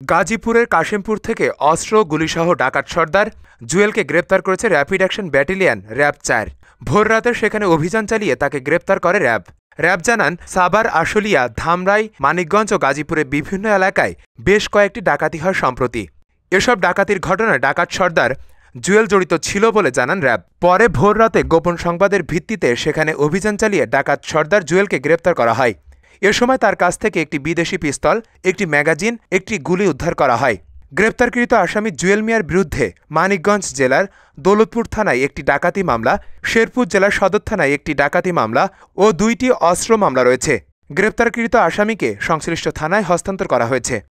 গাজীপুরের কাশিমপুর থেকে অস্ত্র, গুলিসহ ডাকাত সর্দার জুয়েলকে গ্রেপ্তার করেছে র্যাপিড অ্যাকশন ব্যাটালিয়ন, র্যাব চার। ভোররাতে সেখানে অভিযান চালিয়ে তাকে গ্রেপ্তার করে র্যাব। র্যাব জানান সাবার আশুলিয়া, ধামরাই, মানিকগঞ্জ ও গাজীপুরের বিভিন্ন এলাকায় বেশ কয়েকটি ডাকাতি হয় সম্প্রতি। এসব ডাকাতির ঘটনায় ডাকাত সর্দার জুয়েল জড়িত ছিল বলে জানান র্যাব। পরে ভোররাতে গোপন সংবাদের ভিত্তিতে সেখানে অভিযান চালিয়ে ডাকাত সর্দার জুয়েলকে গ্রেপ্তার করা হয়। এ সময় তার কাছ থেকে একটি বিদেশি পিস্তল, একটি ম্যাগাজিন, একটি গুলি উদ্ধার করা হয়। গ্রেপ্তারকৃত আসামি জুয়েল মিয়ার বিরুদ্ধে মানিকগঞ্জ জেলার দৌলতপুর থানায় একটি ডাকাতি মামলা, শেরপুর জেলার সদর থানায় একটি ডাকাতি মামলা ও দুইটি অস্ত্র মামলা রয়েছে। গ্রেপ্তারকৃত আসামিকে সংশ্লিষ্ট থানায় হস্তান্তর করা হয়েছে।